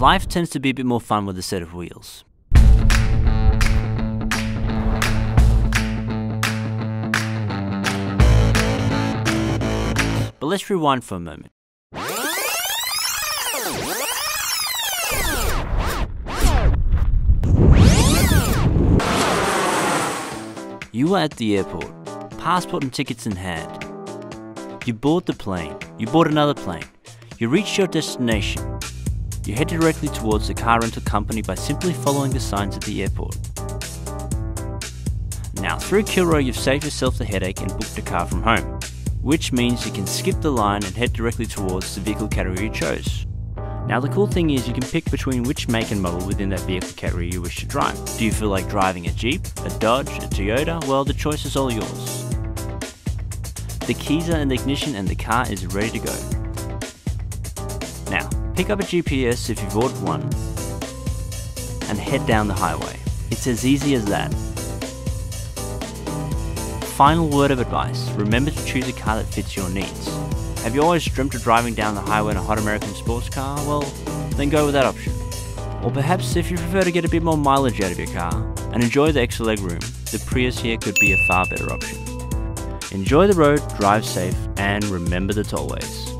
life tends to be a bit more fun with a set of wheels. But let's rewind for a moment. You were at the airport, passport and tickets in hand. You board the plane, you board another plane, you reach your destination. You head directly towards the car rental company by simply following the signs at the airport. Now, through Kilroy, you've saved yourself the headache and booked a car from home, which means you can skip the line and head directly towards the vehicle category you chose. Now the cool thing is you can pick between which make and model within that vehicle category you wish to drive. Do you feel like driving a Jeep, a Dodge, a Toyota? Well, the choice is all yours. The keys are in the ignition and the car is ready to go. Pick up a GPS if you've ordered one and head down the highway. It's as easy as that. Final word of advice, remember to choose a car that fits your needs. Have you always dreamt of driving down the highway in a hot American sports car? Well, then go with that option. Or perhaps if you prefer to get a bit more mileage out of your car and enjoy the extra legroom, the Prius here could be a far better option. Enjoy the road, drive safe, and remember the tollways.